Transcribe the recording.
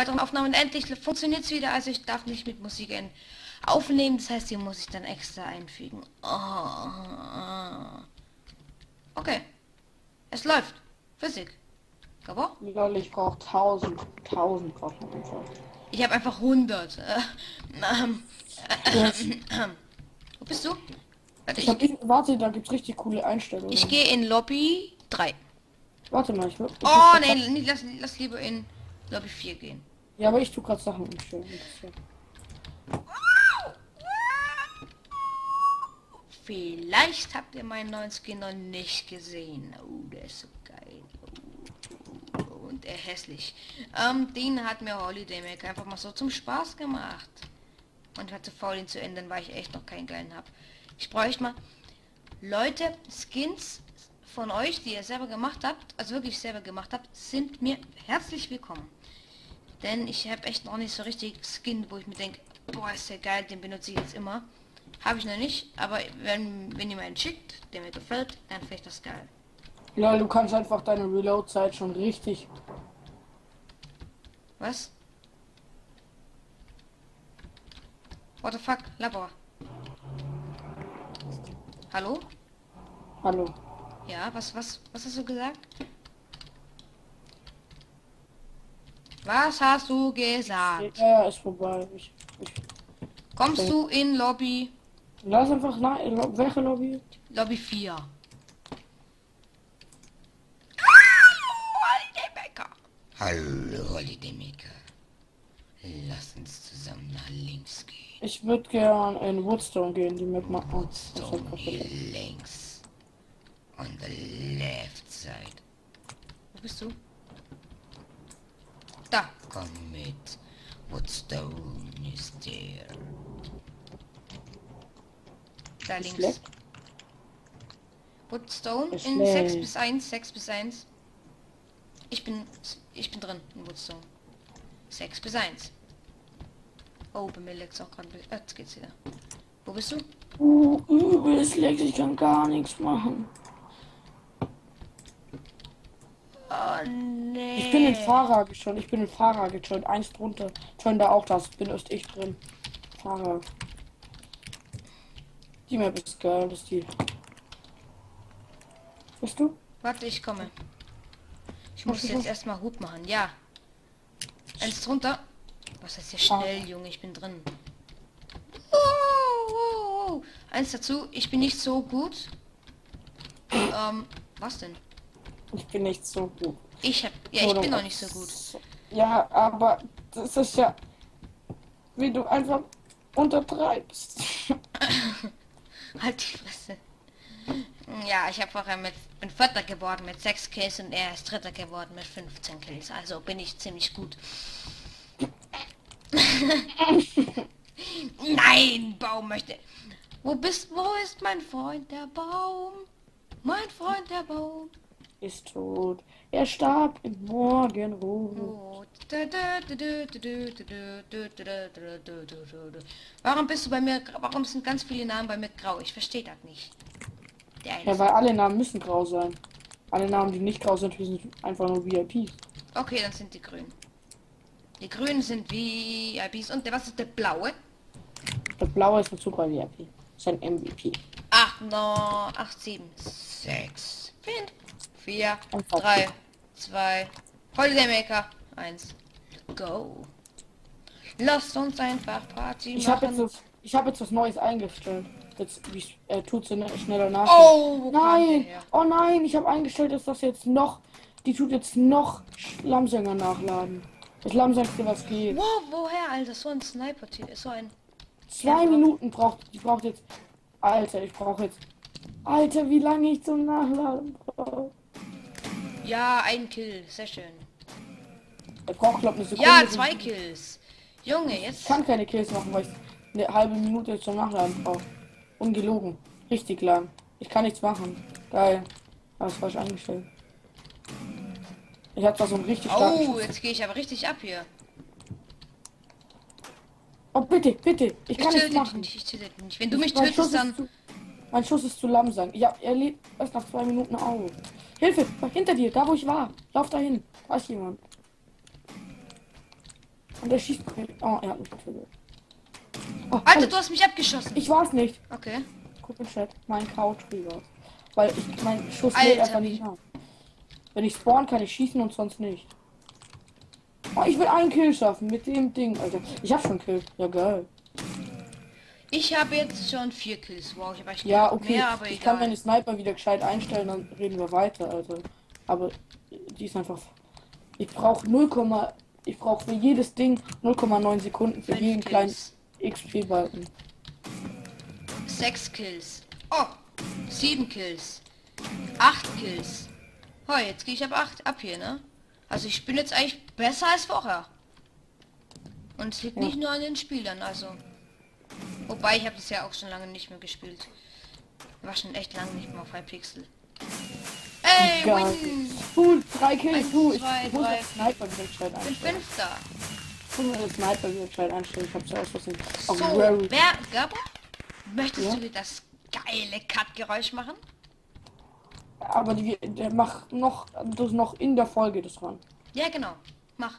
weiteren Aufnahmen. Endlich funktioniert es wieder. Also ich darf nicht mit Musik aufnehmen. Das heißt, die muss ich dann extra einfügen. Oh. Okay. Es läuft. Physik. Aber? Lol, ich brauche 1000. 1000 braucht man einfach. Ich habe einfach 100. Äh, ähm, äh, äh, Wo bist du? Warte, Ich ich, warte, da gibt's richtig coole Einstellungen. ich gehe in Lobby 3. Warte mal, ich will. ich Oh, nee, lass, lass lieber in Lobby 4 gehen. Ja, aber ich tu gerade Sachen umstellen. Vielleicht habt ihr meinen neuen Skin noch nicht gesehen. Oh, der ist so geil. Oh, und er hässlich. Ähm, den hat mir Holiday Maker einfach mal so zum Spaß gemacht. Und zu faul, ihn zu ändern, weil ich echt noch keinen geilen habe. Ich bräuchte mal Leute, Skins von euch, die ihr selber gemacht habt, also wirklich selber gemacht habt, sind mir herzlich willkommen. Denn ich habe echt noch nicht so richtig Skin, wo ich mir denke, boah, ist der geil, den benutze ich jetzt immer. Habe ich noch nicht, aber wenn, wenn ihr mir einen schickt, der mir gefällt, dann finde ich das geil. Lol, du kannst einfach deine Reload-Zeit schon richtig. Was? What the fuck? Labor. Hallo? Hallo. Ja, was, was, was hast du gesagt? Was hast du gesagt? Ja, ist vorbei. Ich, ich, Kommst du in Lobby, lass einfach nein, lo- welche Lobby? Lobby 4? Hallo, Holiday Maker. Lass uns zusammen nach links gehen. Ich würde gern in Woodstone gehen, die Map machen. Das ist Stone hier kaputt. links. On the left side. Wo bist du? Da. Komm mit. Woodstone is there. Da Ist links. Woodstone Ist in schlecht. 6 bis 1, 6 bis 1. Ich bin ich bin drin in Woodstone. 6 bis 1. Oh, bei mir leckt's auch gerade. Jetzt geht's wieder. Wo bist du? Uh, übelst Lex, ich kann gar nichts machen. Oh nee. Ich bin in Fahrer schon, ich bin in Fahrer schon. Eins drunter. Schon da auch das, bin erst ich drin. Fahrer. Die Map ist geil, das ist die. Bist du? Warte, ich komme. Ich muss jetzt erstmal Hub machen. Ja. Eins drunter. Was heißt hier schnell, Junge? Ich bin drin. Oh, oh, oh. Eins dazu. Ich bin nicht so gut. Ähm, was denn? Ich bin nicht so gut. Ich hab. Ja, ich bin noch nicht so gut. Ja, aber das ist ja, wie du einfach untertreibst. Halt die Fresse. Ja, ich habe vorher mit bin Vierter geworden mit 6 Kills und er ist Dritter geworden mit 15 Kills. Also bin ich ziemlich gut. Nein, Baum möchte. Wo bist wo ist mein Freund der Baum? Mein Freund der Baum. Ist tot. Er starb im Morgenrot. Warum bist du bei mir warum sind ganz viele Namen bei mir grau? Ich verstehe das nicht. Ja, weil alle Namen müssen grau sein. Alle Namen, die nicht grau sind, sind einfach nur VIPs. Okay, dann sind die grün. Die grünen sind VIPs und der was ist der blaue? Der blaue ist ein super VIP. Ist ein MVP. 8, 9, 8, 7, 6, 5, 4, Einfach. 3, 2, Holiday Maker, 1. Go. Lasst uns einfach Party Ich habe machen. jetzt, was- ich hab jetzt was Neues eingestellt. Jetzt äh, tut sie schneller nach. Oh, Nein! Oh nein, ich habe eingestellt, dass das jetzt noch. Die tut jetzt noch Lammsänger nachladen. Das Lammsänger, was geht. Wow, woher, Alter? So ein Sniper, so ein... Zwei Minuten braucht. Ich brauche jetzt. Alter, ich brauche jetzt. Alter, wie lange ich zum Nachladen brauche. Ja, ein Kill, sehr schön. Ich brauche, glaube ich, eine Sekunde. Ja, zwei Kills. Junge, Ich jetzt... kann keine Kills machen, weil ich eine halbe Minute zum Nachladen brauche. Ungelogen. Richtig lang. Ich kann nichts machen. Geil. Aber falsch eingestellt. Ich hab da so einen richtig Oh, jetzt gehe ich aber richtig ab hier. Oh, bitte, bitte. Ich Ich kann töte nichts dich machen. nicht, ich töte dich nicht. Wenn du mich Mein Schuss tötest, dann... zu, mein Schuss ist zu langsam. Ja, er lebt erst nach zwei Minuten auf. Hilfe! Hinter dir, da wo ich war. Lauf dahin. Da ist jemand. Und er schießt. Oh, er hat mich getötet. Oh, Alter, hallo. du hast mich abgeschossen. Ich war's nicht. Okay. Guck im Chat. Mein Couch rüber. Weil ich mein Schuss Alter, einfach nicht nach. Wenn ich spawn, kann ich schießen und sonst nicht. Oh, ich will einen Kill schaffen mit dem Ding, Alter. Ich hab schon Kill. Ja, geil. Ich habe jetzt schon vier Kills. Wow, ich habe echt Ja, okay. mehr, aber ich kann egal. meine Sniper wieder gescheit einstellen, dann reden wir weiter, Alter. Aber die ist einfach. Ich brauche 0, ich brauche für jedes Ding 0,9 Sekunden für Fünf jeden kleinen Kills. XP-Balken. Sechs Kills. Oh, sieben Kills. Acht Kills. Oh, jetzt gehe ich ab acht ab hier, ne? Also ich bin jetzt eigentlich besser als vorher. Und es liegt Ja. nicht nur an den Spielern, also. Wobei ich habe das ja auch schon lange nicht mehr gespielt. War schon echt lange nicht mehr auf Hypixel. Ey, Geil. win! Du, drei Kills, du. Ich, zwei, ich muss drei. Sniper wieder gescheit Bin einstellen. Fünfter. Ich muss den Sniper gescheit einstellen. Ich hab's ja aus Versehen. So, wer, Gabo? Möchtest Ja? du das geile Cut-Geräusch machen? Aber die, der macht noch, das noch in der Folge das ran. Ja, genau. Mach.